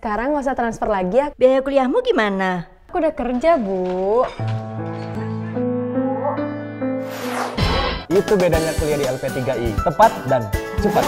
Sekarang nggak usah transfer lagi ya. Biaya kuliahmu gimana? Aku udah kerja, Bu. Itu bedanya kuliah di LP3I. Tepat dan cepat.